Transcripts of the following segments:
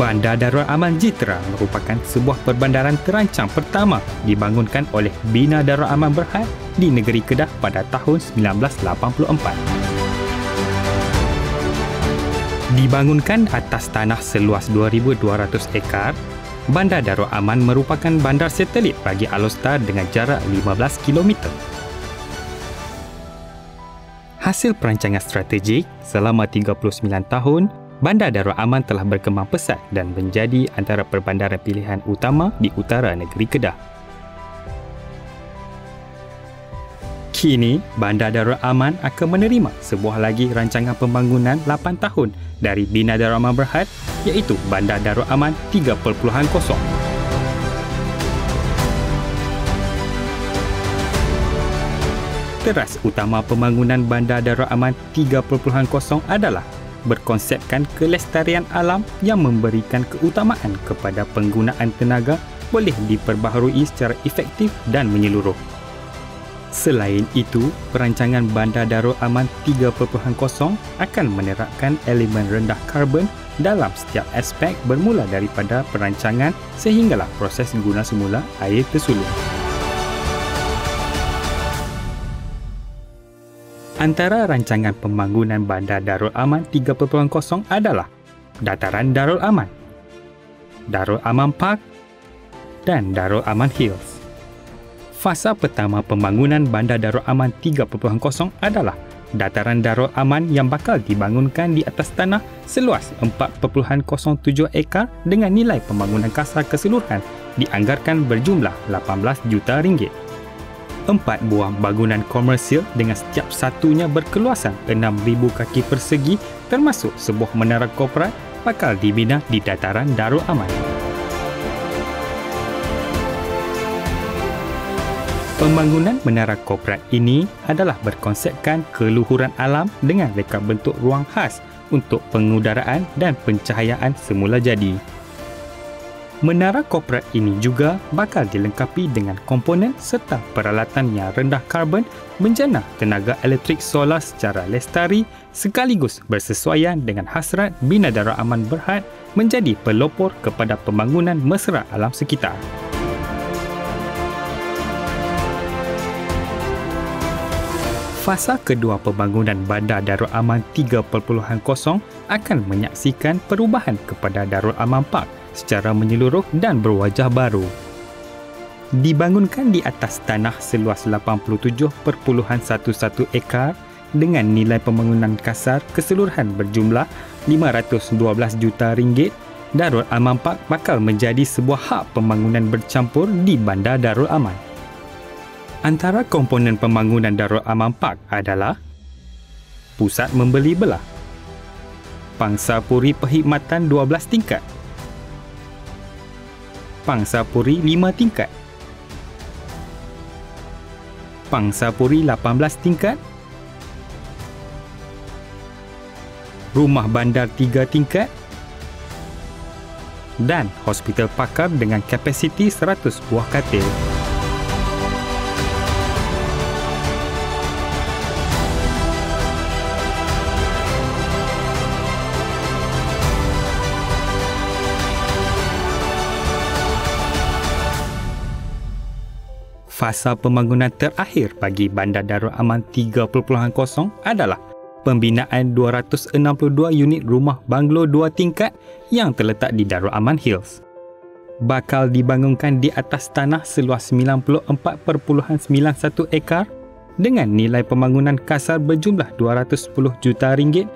Bandar Darul Aman Jitra merupakan sebuah perbandaran terancang pertama dibangunkan oleh Bina Darul Aman Berhad di negeri Kedah pada tahun 1984. Dibangunkan atas tanah seluas 2,200 ekar, Bandar Darul Aman merupakan bandar satelit bagi Alostar dengan jarak 15 km. Hasil perancangan strategik selama 39 tahun, Bandar Darul Aman telah berkembang pesat dan menjadi antara perbandaran pilihan utama di utara negeri Kedah. Kini, Bandar Darul Aman akan menerima sebuah lagi rancangan pembangunan 8 tahun dari Bina Darul Aman Berhad iaitu Bandar Darul Aman 3.0. Teras utama pembangunan Bandar Darul Aman 3.0 adalah berkonsepkan kelestarian alam yang memberikan keutamaan kepada penggunaan tenaga boleh diperbaharui secara efektif dan menyeluruh. Selain itu, perancangan Bandar Darul Aman 3.0 akan menerapkan elemen rendah karbon dalam setiap aspek bermula daripada perancangan sehinggalah proses guna semula air tersulur. Antara rancangan pembangunan Bandar Darul Aman 3.0 adalah Dataran Darul Aman, Darul Aman Park dan Darul Aman Hills. Fasa pertama pembangunan Bandar Darul Aman 3.0 adalah Dataran Darul Aman yang bakal dibangunkan di atas tanah seluas 4.07 ekar dengan nilai pembangunan kasar keseluruhan dianggarkan berjumlah 18 juta ringgit empat buah bangunan komersial dengan setiap satunya berkeluasan 6,000 kaki persegi termasuk sebuah menara korporat bakal dibina di dataran Darul Aman. Pembangunan menara korporat ini adalah berkonsepkan keluhuran alam dengan reka bentuk ruang khas untuk pengudaraan dan pencahayaan semula jadi. Menara korporat ini juga bakal dilengkapi dengan komponen serta peralatan yang rendah karbon menjana tenaga elektrik solar secara lestari sekaligus bersesuaian dengan hasrat Bina Darul Aman Berhad menjadi pelopor kepada pembangunan mesra alam sekitar. Fasa kedua pembangunan Bandar Darul Aman 3.0 akan menyaksikan perubahan kepada Darul Aman Park secara menyeluruh dan berwajah baru. Dibangunkan di atas tanah seluas 87.11 ekar dengan nilai pembangunan kasar keseluruhan berjumlah 512 juta ringgit, Darul Aman Park bakal menjadi sebuah hak pembangunan bercampur di Bandar Darul Aman. Antara komponen pembangunan Darul Aman Park adalah Pusat Membeli Belah Pangsa Puri Perkhidmatan 12 tingkat Pangsa Puri 5 tingkat Pangsa Puri 18 tingkat Rumah Bandar 3 tingkat dan hospital pakar dengan kapasiti 100 buah katil. Fasa pembangunan terakhir bagi Bandar Darul Aman 3.0 adalah pembinaan 262 unit rumah banglo dua tingkat yang terletak di Darul Aman Hills. Bakal dibangunkan di atas tanah seluas 94.91 ekar dengan nilai pembangunan kasar berjumlah 210 juta ringgit.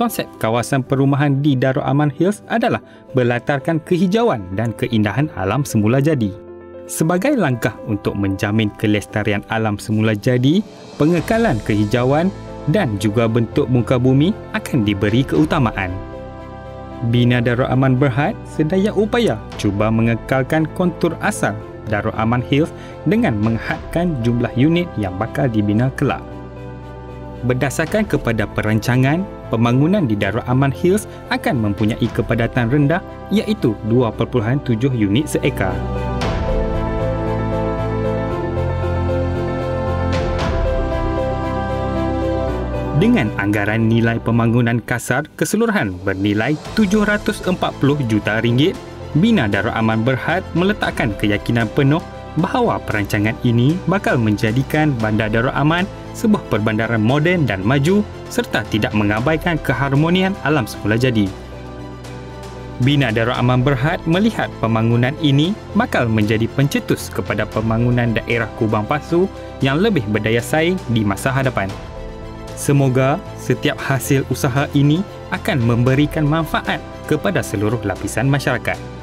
Konsep kawasan perumahan di Darul Aman Hills adalah berlatarkan kehijauan dan keindahan alam semula jadi. Sebagai langkah untuk menjamin kelestarian alam semula jadi, pengekalan kehijauan dan juga bentuk muka bumi akan diberi keutamaan. Bina Darul Aman Berhad sedaya upaya cuba mengekalkan kontur asal Darul Aman Hills dengan menghadkan jumlah unit yang bakal dibina kelak. Berdasarkan kepada perancangan, pembangunan di Darul Aman Hills akan mempunyai kepadatan rendah iaitu 2.7 unit seekar. Dengan anggaran nilai pembangunan kasar keseluruhan bernilai 740 juta ringgit, Bina Darul Aman Berhad meletakkan keyakinan penuh bahawa perancangan ini bakal menjadikan Bandar Darul Aman sebuah perbandaran moden dan maju serta tidak mengabaikan keharmonian alam semula jadi. Bina Darul Aman Berhad melihat pembangunan ini bakal menjadi pencetus kepada pembangunan daerah Kubang Pasu yang lebih berdaya saing di masa hadapan. Semoga setiap hasil usaha ini akan memberikan manfaat kepada seluruh lapisan masyarakat.